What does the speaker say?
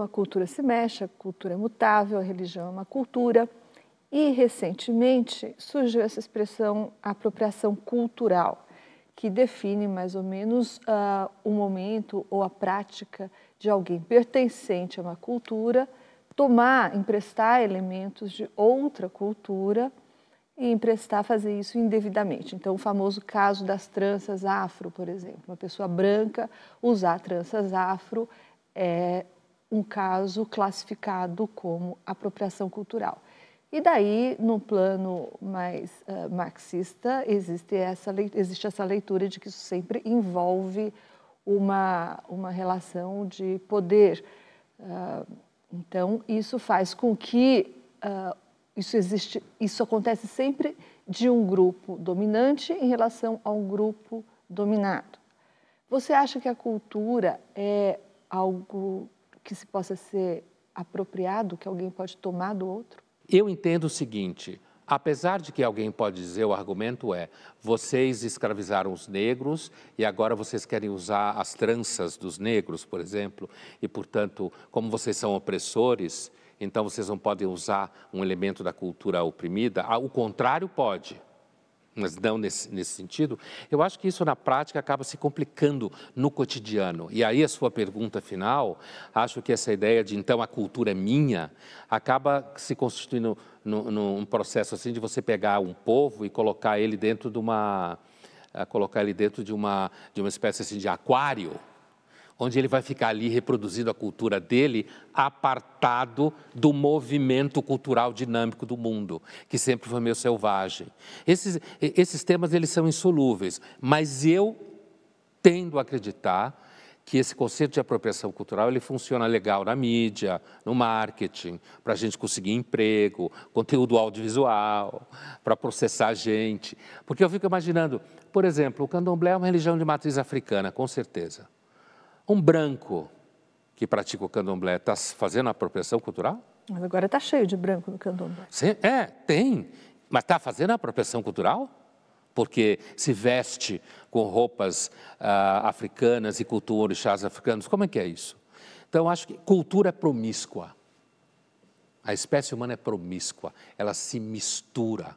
Então, a cultura se mexe, a cultura é mutável, a religião é uma cultura. E, recentemente, surgiu essa expressão apropriação cultural, que define mais ou menos uh, o momento ou a prática de alguém pertencente a uma cultura tomar, emprestar elementos de outra cultura e emprestar, fazer isso indevidamente. Então, o famoso caso das tranças afro, por exemplo. Uma pessoa branca usar tranças afro é um caso classificado como apropriação cultural. E daí, no plano mais uh, marxista, existe essa, existe essa leitura de que isso sempre envolve uma, uma relação de poder. Uh, então, isso faz com que uh, isso, existe, isso acontece sempre de um grupo dominante em relação a um grupo dominado. Você acha que a cultura é algo que se possa ser apropriado, que alguém pode tomar do outro? Eu entendo o seguinte: apesar de que alguém pode dizer, o argumento é: vocês escravizaram os negros e agora vocês querem usar as tranças dos negros, por exemplo, e portanto, como vocês são opressores, então vocês não podem usar um elemento da cultura oprimida. Ah, o contrário pode mas não nesse, nesse, sentido, eu acho que isso na prática acaba se complicando no cotidiano. E aí a sua pergunta final, acho que essa ideia de então a cultura é minha, acaba se constituindo no, num processo assim de você pegar um povo e colocar ele dentro de uma colocar ele dentro de uma de uma espécie assim de aquário onde ele vai ficar ali reproduzindo a cultura dele, apartado do movimento cultural dinâmico do mundo, que sempre foi meio selvagem. Esses, esses temas eles são insolúveis, mas eu tendo a acreditar que esse conceito de apropriação cultural ele funciona legal na mídia, no marketing, para a gente conseguir emprego, conteúdo audiovisual, para processar a gente. Porque eu fico imaginando, por exemplo, o candomblé é uma religião de matriz africana, com certeza. Um branco que pratica o candomblé está fazendo apropriação cultural? Mas agora está cheio de branco no candomblé. Sim, é, tem. Mas está fazendo apropriação cultural? Porque se veste com roupas uh, africanas e cultua orixás africanos. Como é que é isso? Então, acho que cultura é promíscua. A espécie humana é promíscua, ela se mistura.